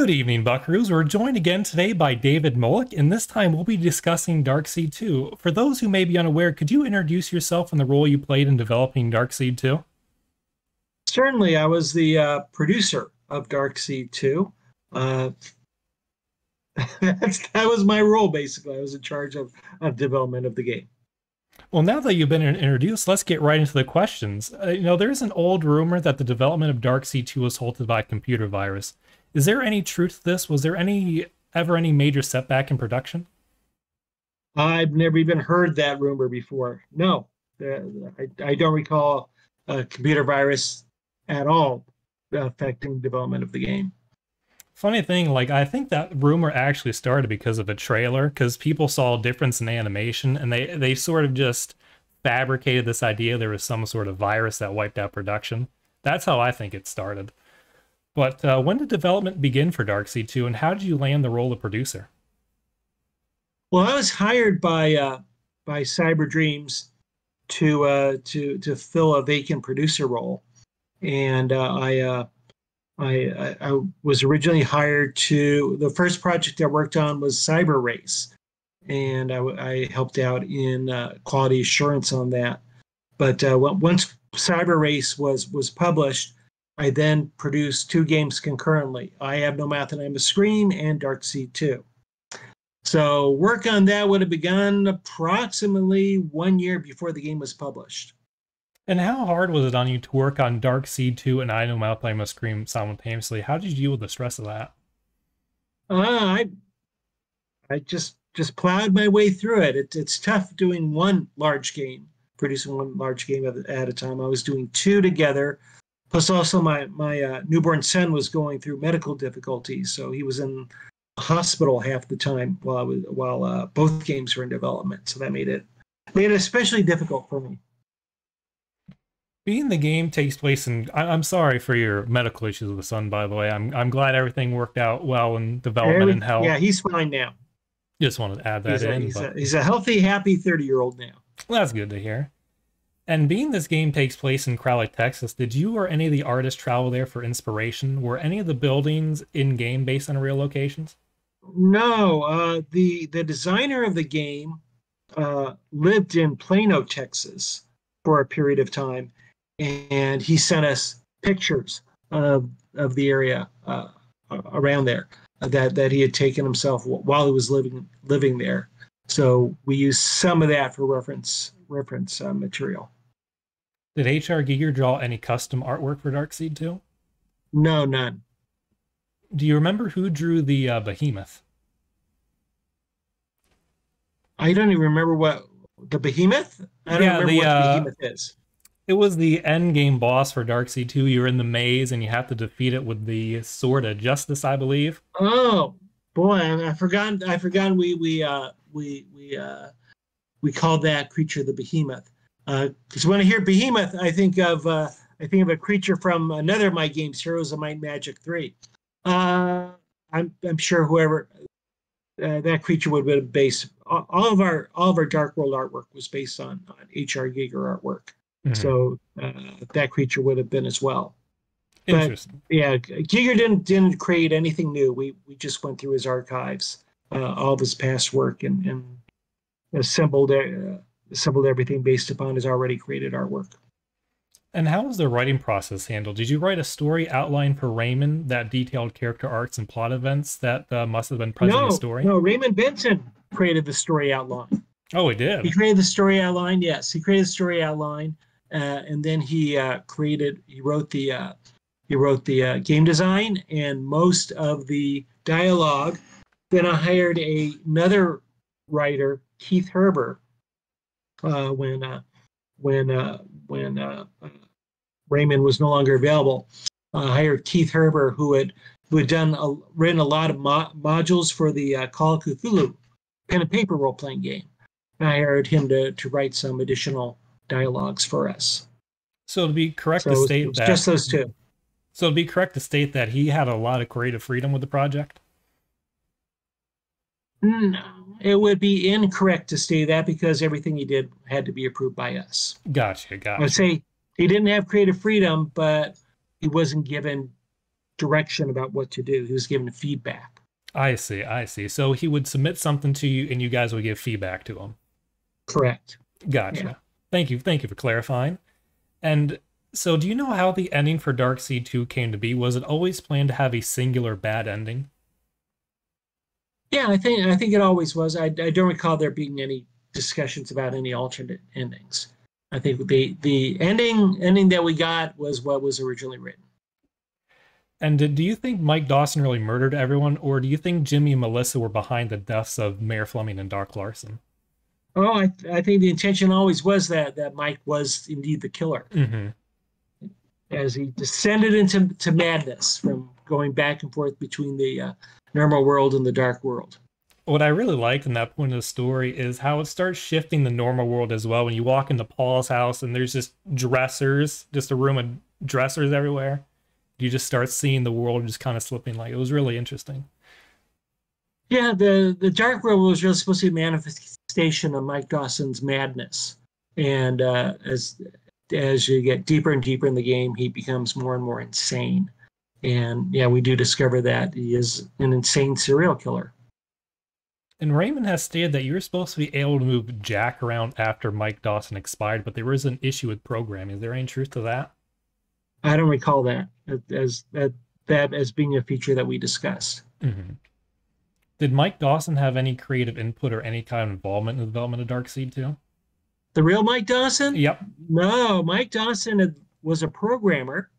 Good evening, Buckaroos. We're joined again today by David Mullich, and this time we'll be discussing Dark Seed 2. For those who may be unaware, could you introduce yourself and the role you played in developing Dark Seed 2? Certainly, I was the uh, producer of Dark Seed 2. Uh, that was my role, basically. I was in charge of, of development of the game. Well, now that you've been introduced, let's get right into the questions. Uh, you know, there's an old rumor that the development of Dark Seed 2 was halted by a computer virus. Is there any truth to this? Was there any ever any major setback in production? I've never even heard that rumor before. No, uh, I, I don't recall a computer virus at all affecting development of the game. Funny thing, like I think that rumor actually started because of a trailer, because people saw a difference in animation, and they they sort of just fabricated this idea there was some sort of virus that wiped out production. That's how I think it started. But uh, when did development begin for Dark Seed 2, and how did you land the role of producer? Well, I was hired by uh, by Cyber Dreams to uh, to to fill a vacant producer role, and uh, I, uh, I I was originally hired to the first project I worked on was Cyber Race, and I, I helped out in uh, quality assurance on that. But once Cyber Race was was published, I then produced two games concurrently I Have No Mouth and I'm a Scream and Dark Seed 2. So work on that would have begun approximately one year before the game was published. And how hard was it on you to work on Dark Seed 2 and I Know Mouth and I Must Scream simultaneously? How did you deal with the stress of that? Uh, I I just just plowed my way through it. it. It's tough doing one large game, producing one large game at, at a time. I was doing two together Plus, also my my uh, newborn son was going through medical difficulties, so he was in hospital half the time while I was, while uh, both games were in development. So that made it made it especially difficult for me. Being the game takes place in, I, am sorry for your medical issues with the son. By the way, I'm I'm glad everything worked out well in development Every, and health. Yeah, he's fine now. Just wanted to add that he's in. A, he's, a, he's a healthy, happy 30 year old now. Well, that's good to hear. And being this game takes place in Crowley, Texas, did you or any of the artists travel there for inspiration? Were any of the buildings in game based on real locations? No, uh, the the designer of the game uh, lived in Plano, Texas, for a period of time, and he sent us pictures of of the area uh, around there that that he had taken himself while he was living living there. So we used some of that for reference reference uh, material. Did H.R. Giger draw any custom artwork for Dark Seed 2? No, none. Do you remember who drew the uh, Behemoth? I don't even remember what the Behemoth. I don't yeah, remember the, what uh, Behemoth is. It was the end game boss for Dark Seed 2. You're in the maze and you have to defeat it with the Sword of Justice, I believe. Oh boy, I, I forgot. I forgot we we uh we we uh we called that creature the Behemoth. Because uh, when I hear Behemoth, I think of uh, I think of a creature from another of my games, Heroes of Might Magic Three. Uh, I'm I'm sure whoever uh, that creature would have been based. All of our all of our Dark World artwork was based on on H.R. Giger artwork, mm-hmm. so uh, that creature would have been as well. Interesting. But, yeah, Giger didn't didn't create anything new. We we just went through his archives, uh, all of his past work, and and assembled assembled everything based upon his already created artwork. And how was the writing process handled? Did you write a story outline for Raymond that detailed character arcs and plot events that uh, must have been present no, in the story? No, Raymond Benson created the story outline. Oh, he did. He created the story outline. Yes, he created the story outline, uh, and then he uh, created. He wrote the. Uh, he wrote the uh, game design and most of the dialogue. Then I hired a, another writer, Keith Herber, when uh, when uh, when uh, Raymond was no longer available. I hired Keith Herber, who had who had done a, written a lot of mo- modules for the uh, Call of Cthulhu pen and paper role playing game. And I hired him to to write some additional dialogues for us. So to be correct so to state that just those two. So to be correct to state that he had a lot of creative freedom with the project. No, it would be incorrect to say that because everything he did had to be approved by us. Gotcha, gotcha. I'd say he didn't have creative freedom, but he wasn't given direction about what to do. He was given feedback. I see, I see. So he would submit something to you, and you guys would give feedback to him. Correct. Gotcha. Yeah. Thank you, thank you for clarifying. And so, do you know how the ending for Dark Seed 2 came to be? Was it always planned to have a singular bad ending? Yeah, I think I think it always was. I, I don't recall there being any discussions about any alternate endings. I think the the ending ending that we got was what was originally written. And did, do you think Mike Dawson really murdered everyone, or do you think Jimmy and Melissa were behind the deaths of Mayor Fleming and Doc Larson? Oh, I, I think the intention always was that that Mike was indeed the killer, Mm-hmm. as he descended into to madness from going back and forth between the uh, normal world and the dark world. What I really liked in that point of the story is how it starts shifting the normal world as well. When you walk into Paul's house and there's just dressers, just a room of dressers everywhere, you just start seeing the world just kind of slipping. Like it was really interesting. Yeah, the the dark world was really supposed to be a manifestation of Mike Dawson's madness, and uh, as as you get deeper and deeper in the game, he becomes more and more insane. And yeah, we do discover that he is an insane serial killer. And Raymond has stated that you were supposed to be able to move Jack around after Mike Dawson expired, but there was an issue with programming. Is there any truth to that? I don't recall that as that that as being a feature that we discussed. Mm-hmm. Did Mike Dawson have any creative input or any kind of involvement in the development of Dark Seed 2? The real Mike Dawson? Yep. No, Mike Dawson was a programmer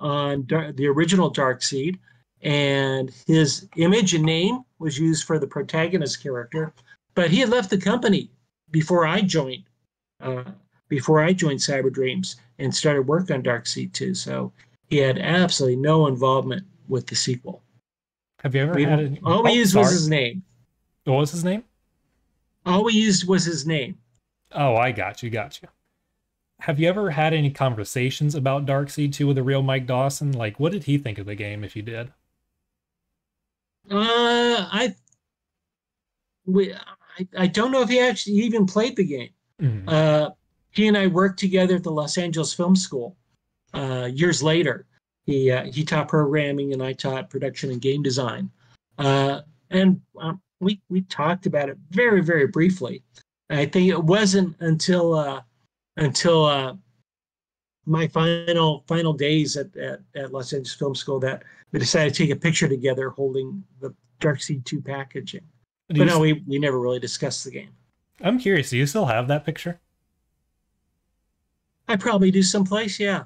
on Dar- the original Dark Seed, and his image and name was used for the protagonist character. But he had left the company before I joined. Uh, before I joined Cyber Dreams and started work on Dark Seed 2, so he had absolutely no involvement with the sequel. Have you ever We, had any? all we Oh, used was his name. What was his name? All we used was his name. Oh, I got you, got you. Have you ever had any conversations about Dark Darkseid 2 with the real Mike Dawson? Like, what did he think of the game if you did? Uh, I, we, I, I don't know if he actually even played the game. Mhm. Uh, he and I worked together at the Los Angeles Film School. Uh, years later, he uh, he taught programming and I taught production and game design. Uh, and um, we we talked about it very very briefly. I think it wasn't until uh, until uh, my final final days at, at, at Los Angeles Film School that we decided to take a picture together holding the Dark Seed 2 packaging. Do But you no, we, we never really discussed the game. I'm curious, do you still have that picture? I probably do someplace, yeah.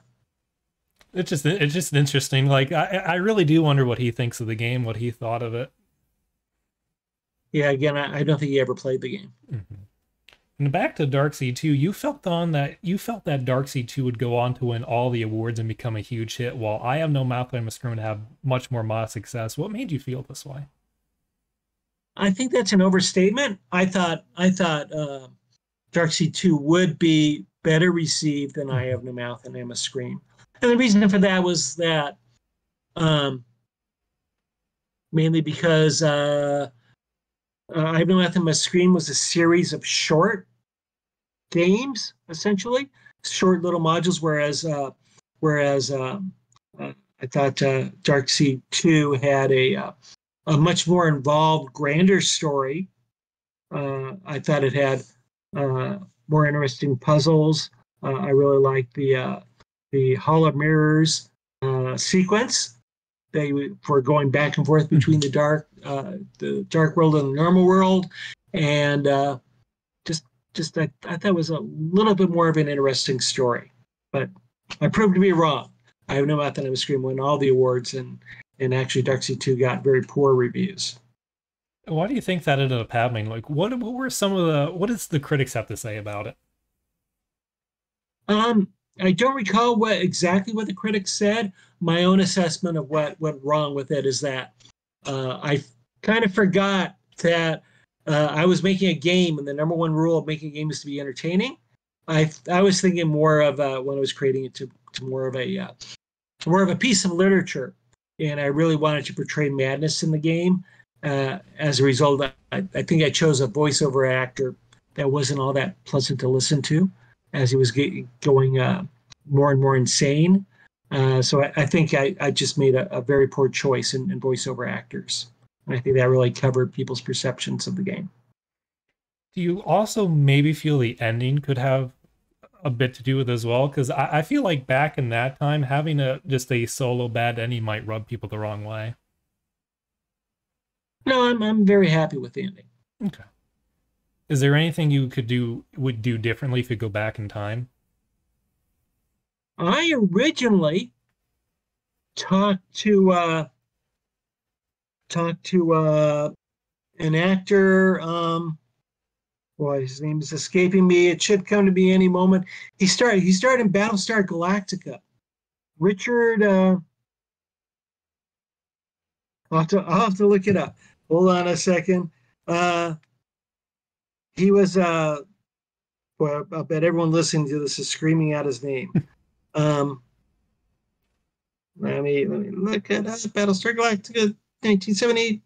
It's just it's just interesting. Like I I really do wonder what he thinks of the game, what he thought of it. Yeah, again, I, I don't think he ever played the game. And back to Dark Seed 2, you felt on that you felt that Dark Seed 2 would go on to win all the awards and become a huge hit, while I have no mouth I'm a scream to have much more modest success. What made you feel this way? I think that's an overstatement. I thought I thought uh, Dark Seed 2 would be better received than I Have No Mouth and Emma Scream. And the reason for that was that um, mainly because uh, uh, I Have No Mouth and Emma Scream was a series of short games, essentially, short little modules, whereas uh, whereas um, uh, I thought uh, Dark Seed 2 had a uh, a much more involved, grander story. Uh, I thought it had uh, more interesting puzzles. Uh, I really liked the uh, the Hall of Mirrors uh, sequence. They for going back and forth between the dark uh, the dark world and the normal world, and uh, just I, I thought it was a little bit more of an interesting story. But I proved to be wrong. I have no doubt that Scream won all the awards and and actually Dark Seed 2 got very poor reviews. Why do you think that ended up happening? Like what what were some of the what does the critics have to say about it? Um, I don't recall what exactly what the critics said. My own assessment of what went wrong with it is that uh, I kind of forgot that uh, I was making a game, and the number one rule of making a game is to be entertaining. I I was thinking more of uh, when I was creating it to, to more of a uh, more of a piece of literature, and I really wanted to portray madness in the game. Uh, as a result, I, I think I chose a voiceover actor that wasn't all that pleasant to listen to as he was ge- going uh, more and more insane. Uh, so I, I think I, I, just made a, a very poor choice in, in, voiceover actors. And I think that really covered people's perceptions of the game. Do you also maybe feel the ending could have a bit to do with as well? Because I, I feel like back in that time, having a just a solo bad ending might rub people the wrong way. No, I'm I'm very happy with the ending. Okay. Is there anything you could do would do differently if you go back in time? I originally talked to uh, talked to uh, an actor. Um, boy, his name is escaping me. It should come to me any moment. He started. He started in Battlestar Galactica. Richard. Uh, I'll have to. I'll have to look it up. Hold on a second. Uh, he was. Uh, I bet everyone listening to this is screaming out his name. Um, let me let me look at uh, Battlestar Galactica 1970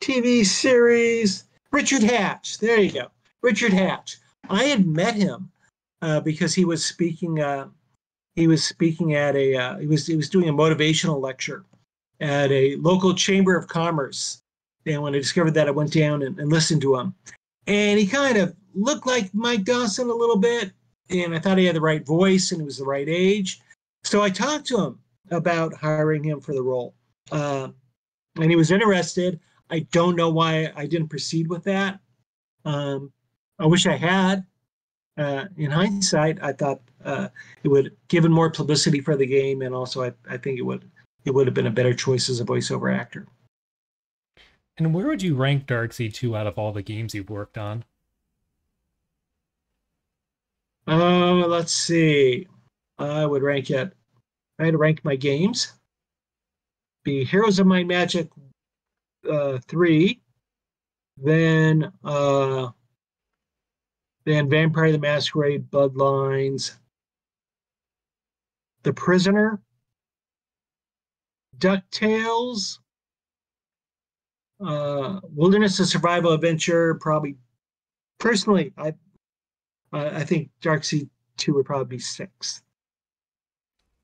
TV series. Richard Hatch. There you go. Richard Hatch. I had met him uh, because he was speaking. Uh, he was speaking at a. Uh, he was he was doing a motivational lecture at a local chamber of commerce. And when I discovered that, I went down and, and listened to him. And he kind of looked like Mike Dawson a little bit and I thought he had the right voice and he was the right age. So I talked to him about hiring him for the role, uh, and he was interested. I don't know why I didn't proceed with that. Um, I wish I had. Uh, in hindsight, I thought uh, it would given more publicity for the game, and also I, I think it would it would have been a better choice as a voiceover actor. And where would you rank Dark Seed 2 out of all the games you've worked on? Uh, let's see. I would rank it. I had to rank my games. Be Heroes of Might Magic uh, three, then uh, then Vampire the Masquerade Bloodlines, The Prisoner, DuckTales, uh, Wilderness of Survival Adventure. Probably, personally, I uh, I think Dark Seed Two would probably be six.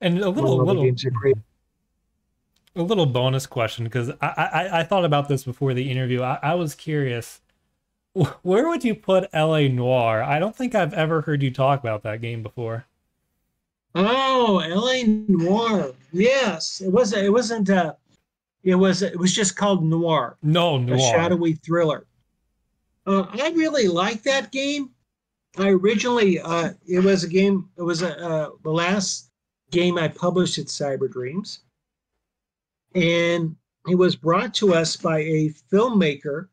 And a little, little games are great. A little bonus question because I, I I thought about this before the interview. I, I was curious. Where would you put LA Noire? I don't think I've ever heard you talk about that game before. Oh, LA Noire. Yes, it was. It wasn't. Uh, it was. It was just called Noir. No, Noir. A shadowy thriller. Uh, I really like that game. I originally uh, it was a game. It was a, uh, the last game I published at Cyber Dreams, and it was brought to us by a filmmaker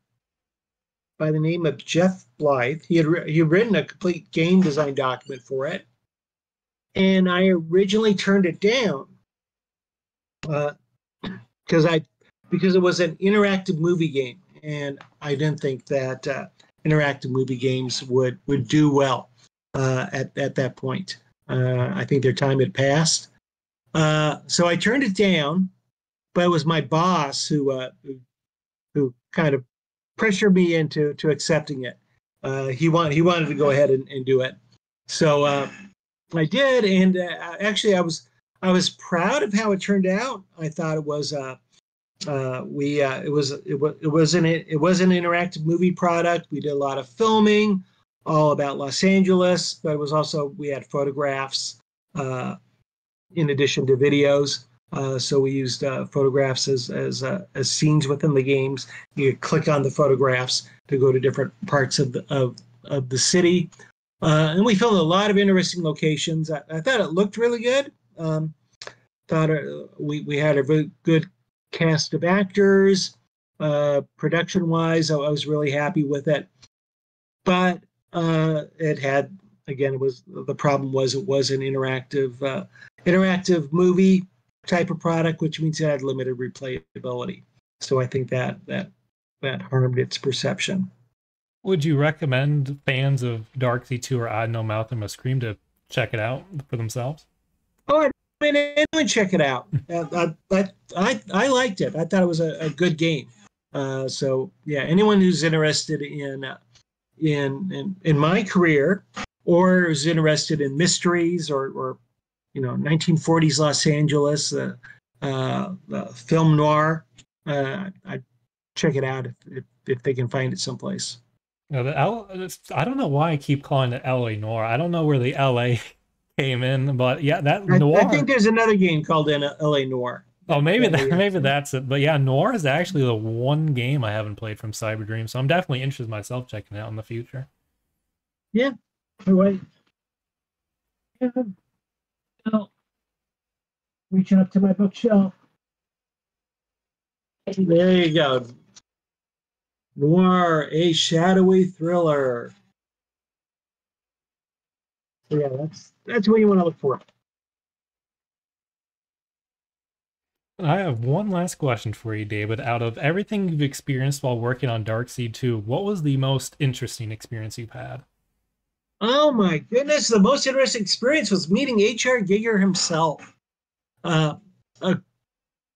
by the name of Jeff Blythe. He had he had written a complete game design document for it, and I originally turned it down because uh, I because it was an interactive movie game, and I didn't think that uh, interactive movie games would would do well uh, at at that point. Uh, I think their time had passed, uh, so I turned it down. But it was my boss who uh, who, kind of pressured me into to accepting it. Uh, he wanted he wanted to go ahead and, and do it, so uh, I did. And actually, I was I was proud of how it turned out. I thought it was uh, we uh, it was it was it was an it was an interactive movie product. We did a lot of filming, all about Los Angeles, but it was also we had photographs uh, in addition to videos. Uh, so we used uh, photographs as as uh, as scenes within the games. You click on the photographs to go to different parts of the of of the city, and we filmed a lot of interesting locations. I, I thought it looked really good. Um, thought we we had a very good cast of actors. Uh, production wise, I, was really happy with it. But uh, it had again, it was the problem was it was an interactive uh, interactive movie type of product, which means it had limited replayability. So I think that that that harmed its perception. Would you recommend fans of Dark Seed 2 or Odd No Mouth and Scream to check it out for themselves? Oh, I mean, anyone check it out. Uh, I, I, I liked it. I thought it was a, a good game. Uh, so yeah, anyone who's interested in, uh, in in in my career or is interested in mysteries or or you know 1940s Los Angeles, uh, uh, film noir. Uh, I check it out if, if, if they can find it someplace. No, the L, I don't know why I keep calling it LA Noir. I don't know where the LA came in, but yeah, that I, Noir. I think there's another game called in LA Noir. Oh, maybe that, maybe that's it. But yeah, Noir is actually the one game I haven't played from Cyberdream, so I'm definitely interested myself checking it out in the future. Yeah. All right. Yeah. Now, reaching up to my bookshelf. There you go. Noir, a shadowy thriller. So yeah, that's that's what you want to look for. I have one last question for you, David. Out of everything you've experienced while working on Dark Seed 2, what was the most interesting experience you've had? Oh my goodness, the most interesting experience was meeting H.R. Giger himself. Uh, uh,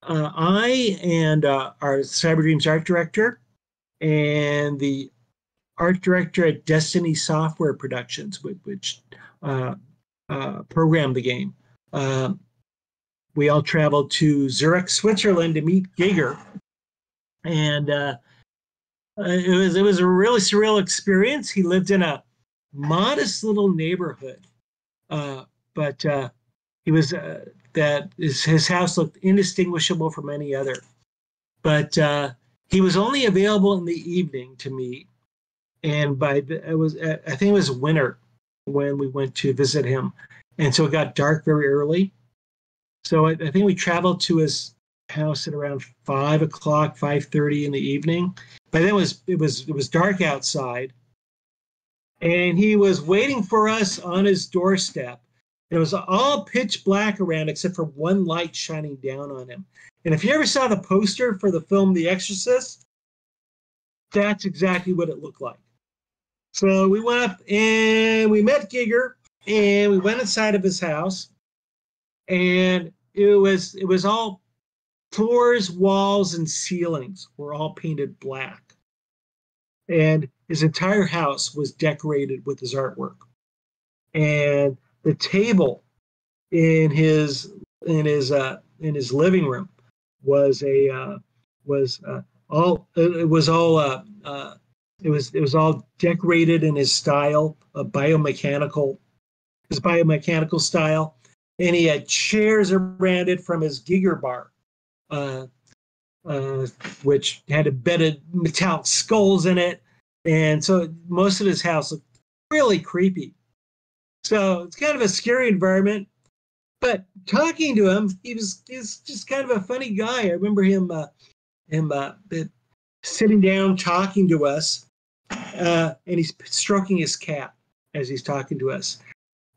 uh, I and uh, our Cyberdreams art director and the art director at Destiny Software Productions, which, uh, uh, programmed the game. Uh, we all traveled to Zurich, Switzerland to meet Giger, and it was it was a really surreal experience. He lived in a modest little neighborhood, uh, but uh, he was that his, his house looked indistinguishable from any other. But he was only available in the evening to meet, and by it was I think it was winter when we went to visit him, and so it got dark very early. So I, I think we traveled to his house at around five o'clock, five thirty in the evening. By then it was it was it was dark outside, and he was waiting for us on his doorstep. It was all pitch black around except for one light shining down on him. And if you ever saw the poster for the film The Exorcist, that's exactly what it looked like. So we went up and we met Giger and we went inside of his house and it was it was all floors, walls, and ceilings were all painted black. And his entire house was decorated with his artwork. And the table in his in his uh, in his living room was a uh, was uh, all it was all uh, uh, it was it was all decorated in his style, a biomechanical his biomechanical style, and he had chairs around it from his Giger bar, uh, uh, which had embedded metallic skulls in it, and so most of his house looked really creepy. So it's kind of a scary environment. But talking to him, he was he's just kind of a funny guy. I remember him uh, him uh, sitting down talking to us, uh, and he's stroking his cat as he's talking to us.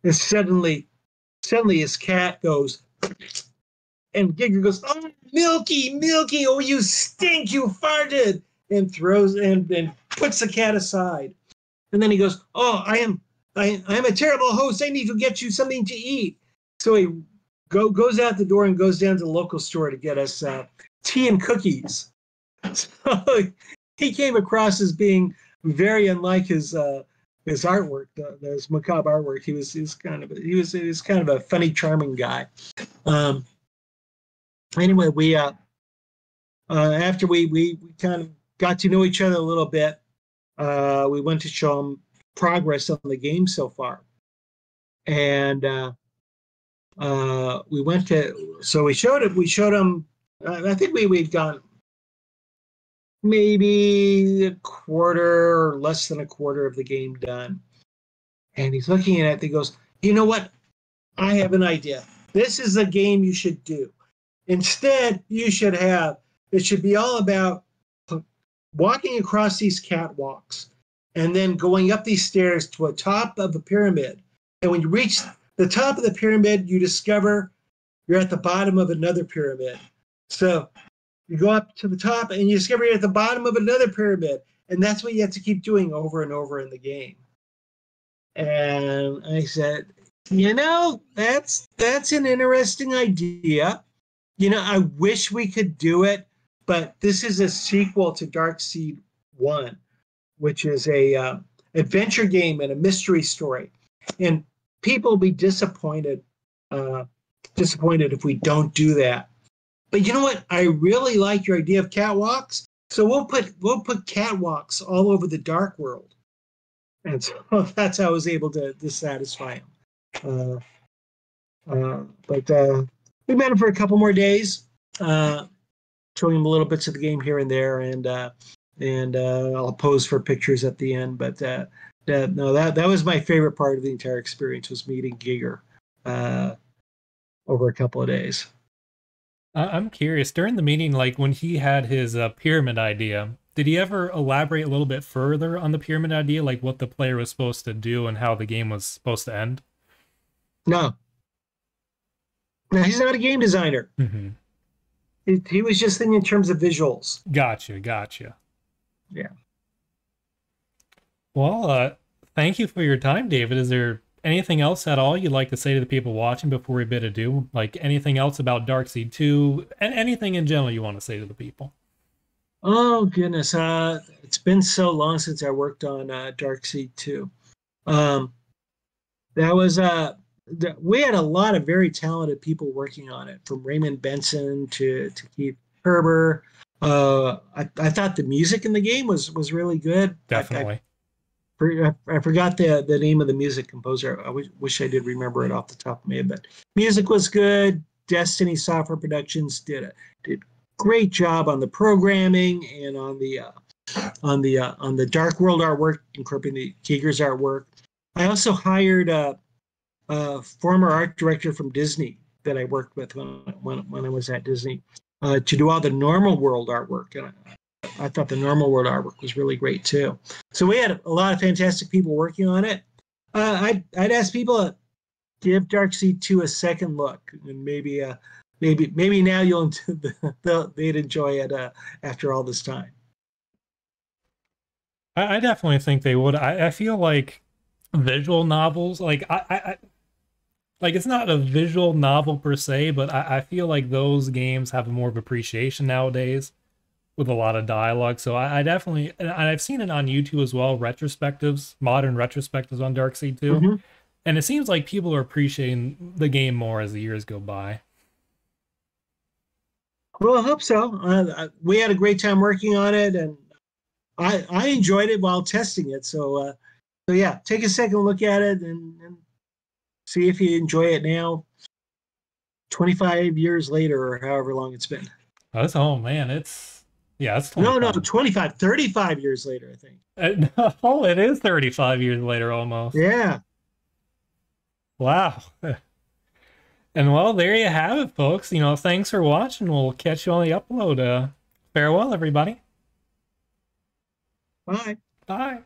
And suddenly, suddenly his cat goes, and Giger goes, "Oh, Milky, Milky! Oh, you stink! You farted!" and throws and and puts the cat aside. And then he goes, "Oh, I am I, I'm a terrible host. I need to get you something to eat." So he go, goes out the door and goes down to the local store to get us uh, tea and cookies. So he came across as being very unlike his uh, his artwork, the, his macabre artwork. He was he was kind of he was he was kind of a funny, charming guy. Um, anyway, we uh, uh, after we, we we kind of got to know each other a little bit, uh, we went to show him progress on the game so far, and uh, uh, we went to so we showed it we showed him uh, i think we we've gone maybe a quarter or less than a quarter of the game done. And he's looking at it he goes you know what? I have an idea. This is a game you should do. Instead you should have it should be all about walking across these catwalks and then going up these stairs to a top of a pyramid and when you reach the top of the pyramid, you discover you're at the bottom of another pyramid. So you go up to the top and you discover you're at the bottom of another pyramid. And that's what you have to keep doing over and over in the game. And I said, you know, that's that's an interesting idea. You know, I wish we could do it, but this is a sequel to Dark Seed One, which is a uh, adventure game and a mystery story. And people will be disappointed uh, disappointed if we don't do that. But you know what? I really like your idea of catwalks. So we'll put we'll put catwalks all over the dark world, and so that's how I was able to, to satisfy him. Uh, uh, but we met him for a couple more days, uh, showing him a little bits of the game here and there, and uh, and uh, I'll pose for pictures at the end. But uh, that, no, that that was my favorite part of the entire experience was meeting Giger uh, over a couple of days. I'm curious. During the meeting, like when he had his uh, pyramid idea, did he ever elaborate a little bit further on the pyramid idea, like what the player was supposed to do and how the game was supposed to end? No. No, he's not a game designer. Mm-hmm. He, he was just thinking in terms of visuals. Gotcha, gotcha. Yeah. Well, uh, thank you for your time, David. Is there anything else at all you'd like to say to the people watching before we bid adieu? Like anything else about Dark Seed 2 and anything in general you want to say to the people? Oh goodness, uh, it's been so long since I worked on uh, Dark Seed 2. Um, that was uh, the, we had a lot of very talented people working on it, from Raymond Benson to to Keith Herber. Uh, I, I thought the music in the game was was really good. Definitely. I, I, I, forgot the the name of the music composer. I wish, wish I did remember it off the top of my head. But music was good. Destiny Software Productions did a did great job on the programming and on the uh, on the uh, on the Dark World artwork, incorporating the Giger's artwork. I also hired a, a, former art director from Disney that I worked with when when, when I was at Disney uh, to do all the normal world artwork. And I thought the normal world artwork was really great too. So we had a lot of fantastic people working on it. Uh, I'd I'd ask people to give Dark Seed two a second look, and maybe uh, maybe maybe now you'll they'd enjoy it uh, after all this time. I, I definitely think they would. I, I feel like visual novels, like I, I like it's not a visual novel per se, but I, I feel like those games have more of appreciation nowadays with a lot of dialogue. So I, I, definitely, and I've seen it on YouTube as well, retrospectives, modern retrospectives on Dark Seed 2. Mm-hmm. And it seems like people are appreciating the game more as the years go by. Well, I hope so. Uh, we had a great time working on it, and I I enjoyed it while testing it. So, uh, so yeah, take a second look at it and, and see if you enjoy it now. Twenty five years later, or however long it's been. That's oh man, it's yeah, it's 25. no, no, 25, 35 years later, I think. Uh, oh, it is 35 years later almost. Yeah. Wow. And well, there you have it, folks. You know, thanks for watching. We'll catch you on the upload. Uh, farewell, everybody. Bye. Bye.